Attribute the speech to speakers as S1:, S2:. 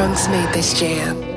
S1: trunks made this jam.